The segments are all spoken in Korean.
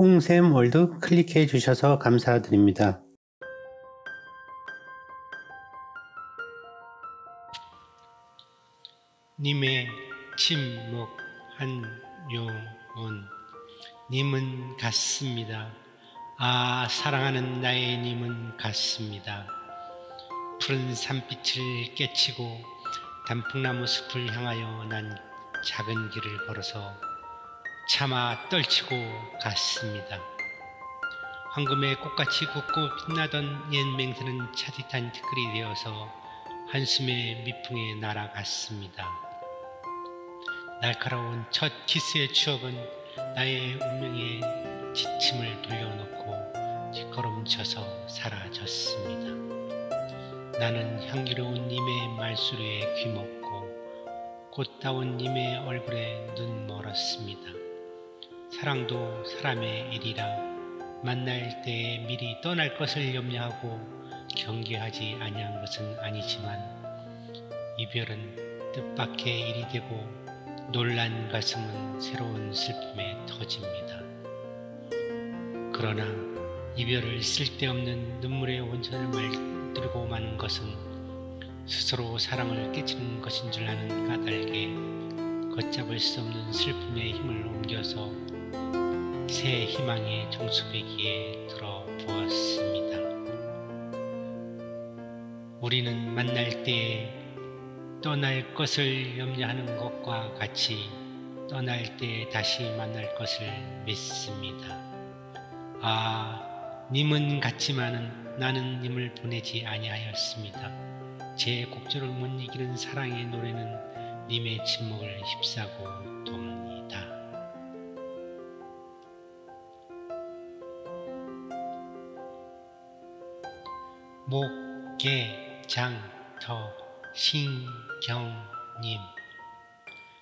홍샘 월드 클릭해 주셔서 감사드립니다. 님의 침묵 한용운 님은 같습니다. 아 사랑하는 나의 님은 같습니다. 푸른 산빛을 깨치고 단풍나무 숲을 향하여 난 작은 길을 걸어서 차마 떨치고 갔습니다. 황금의 꽃같이 곱고 빛나던 옛 맹세는 차디탄 티끌이 되어서 한숨의 미풍에 날아갔습니다. 날카로운 첫 키스의 추억은 나의 운명에 지침을 돌려놓고 뒷걸음쳐서 사라졌습니다. 나는 향기로운 님의 말소리에 귀먹고 꽃다운 님의 얼굴에 눈 멀었습니다. 사랑도 사람의 일이라 만날 때에 미리 떠날 것을 염려하고 경계하지 아니한 것은 아니지만 이별은 뜻밖의 일이 되고 놀란 가슴은 새로운 슬픔에 터집니다. 그러나 이별을 쓸데없는 눈물의 원천을 말들고 마는 것은 스스로 사랑을 깨치는 것인 줄 아는 까닭에 걷잡을 수 없는 슬픔의 힘을 옮겨서 새 희망의 정수배기에 들어보았습니다. 우리는 만날 때에 떠날 것을 염려하는 것과 같이 떠날 때 다시 만날 것을 믿습니다. 아, 님은 같지만은 나는 님을 보내지 아니하였습니다. 제 곡절을 못 이기는 사랑의 노래는 님의 침묵을 휩싸고 목계장터 신경님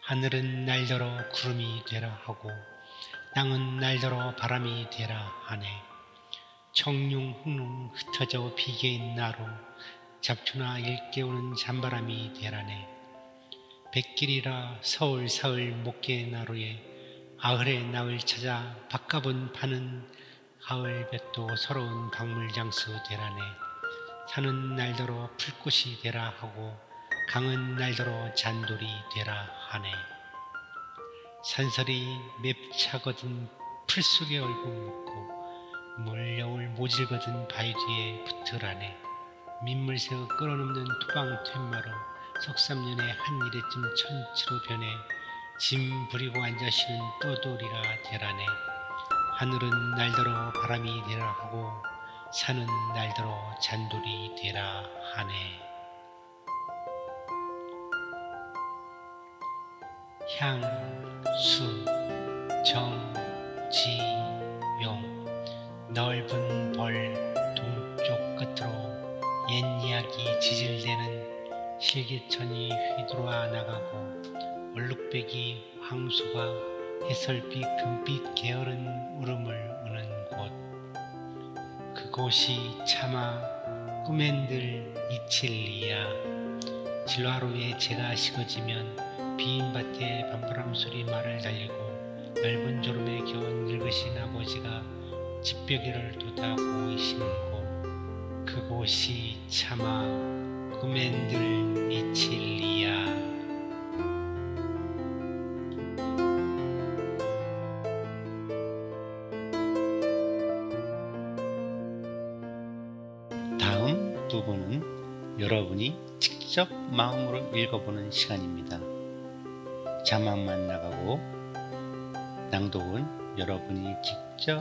하늘은 날더러 구름이 되라 하고 땅은 날더러 바람이 되라 하네. 청룡훈웅 흩어져 비개인 나로 잡초나 일깨우는 잔바람이 되라네. 백길이라 서울 사흘 목계 나루에 아흘의 나을 찾아 바꿔본 파는 가을 볕도 서러운 박물장수 되라네 산은 날더러 풀꽃이 되라 하고 강은 날더러 잔돌이 되라 하네. 산설이 맵차거든 풀 속에 얼굴 묻고 물려울 모질거든 바위 뒤에 붙으라네. 민물새우 끌어넘는 토방 퇴마로 석삼년의 한 일에쯤 천치로 변해 짐 부리고 앉아 쉬는 떠돌이라 되라네. 하늘은 날더러 바람이 되라 하고 산은 날더러 잔돌이 되라 하네. 향 수 정 지 용 넓은 벌 동쪽 끝으로 옛 이야기 지질대는 실개천이 휘두르어 나가고 얼룩배기 황소가 해설빛 금빛 게으른 울음을 우는 곳 그곳이 차마 꿈엔들 이칠리야. 진화로에 제가 식어지면 빈 밭에 밤바람 소리 말을 달리고 넓은 졸음에 겨운 늙으신 아버지가 집벽이를 보이시는 곳 그곳이 차마 꿈엔들 이칠리야 다음 부분은 여러분이 직접 마음으로 읽어보는 시간입니다. 자막만 나가고 낭독은 여러분이 직접